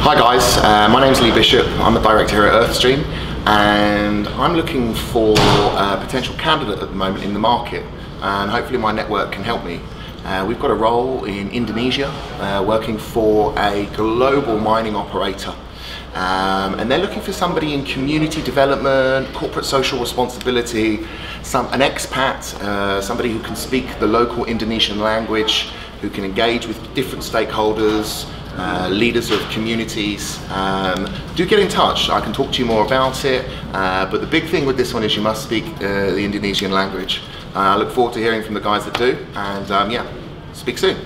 Hi guys, uh, my name's Lee Bishop. I'm the director here at Earthstream and I'm looking for a potential candidate at the moment in the market and hopefully my network can help me. Uh, we've got a role in Indonesia uh, working for a global mining operator um, and they're looking for somebody in community development, corporate social responsibility, some, an expat, uh, somebody who can speak the local Indonesian language, who can engage with different stakeholders, uh, leaders of communities. Um, do get in touch. I can talk to you more about it. Uh, but the big thing with this one is you must speak uh, the Indonesian language. Uh, I look forward to hearing from the guys that do. And um, yeah, speak soon.